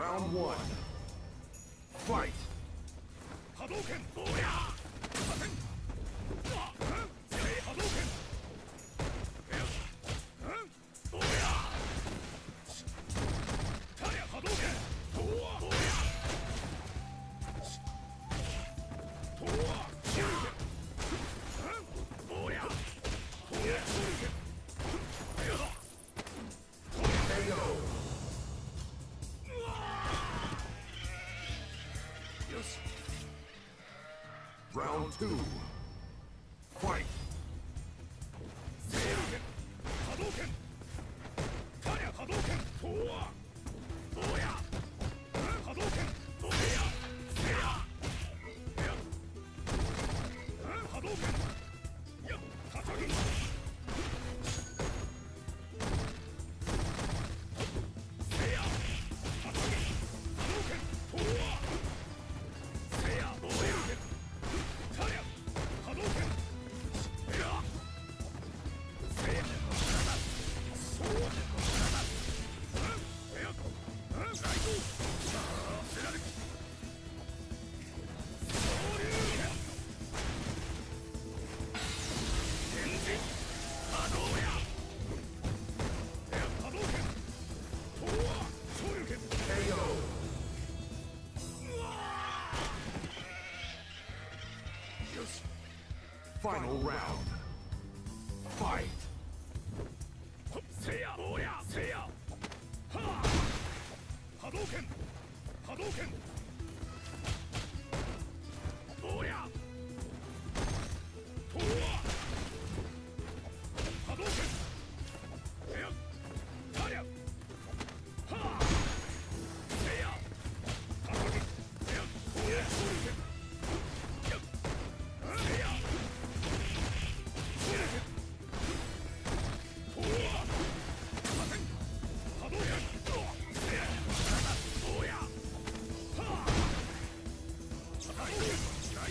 Round one. Fight! two. round.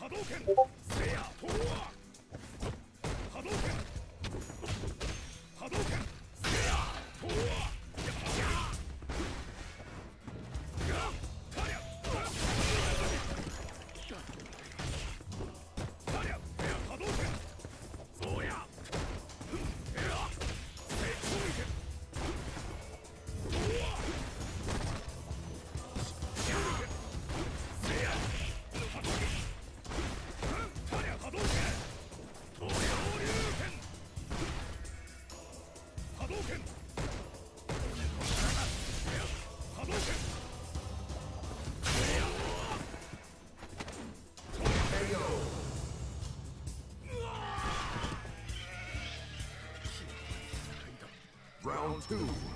波動拳セアトワー two.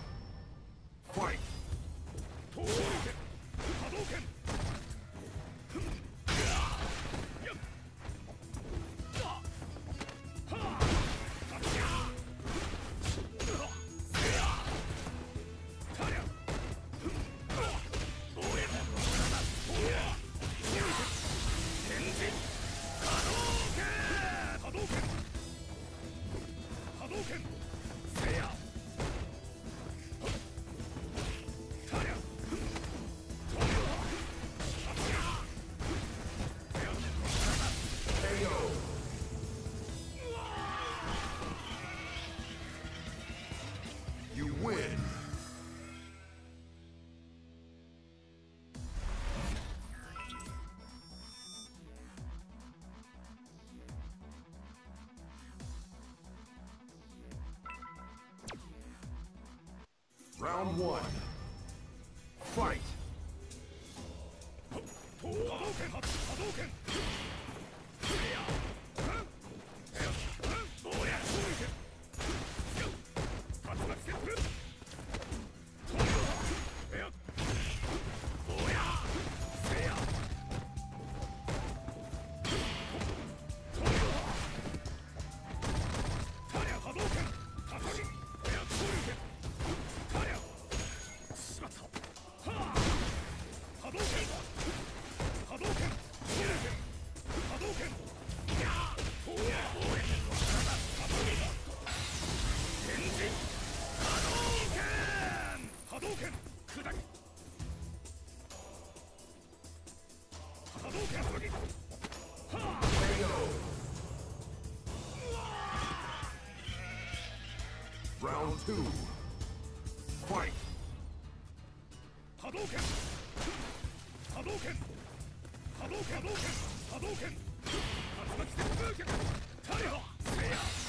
Round one. Fight! Two. Fight. 波動拳。波動拳。波動拳波動拳波動拳。竜巻旋風脚タリハ